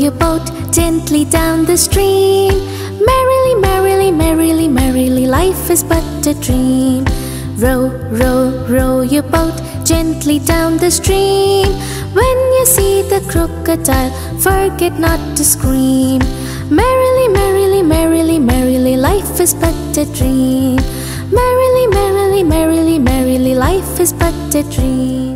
your boat gently down the stream. Merrily, merrily, merrily, merrily, life is but a dream. Row, row, row your boat gently down the stream. When you see the crocodile, forget not to scream. Merrily, merrily, merrily, merrily, life is but a dream. Merrily, merrily, merrily, merrily, life is but a dream.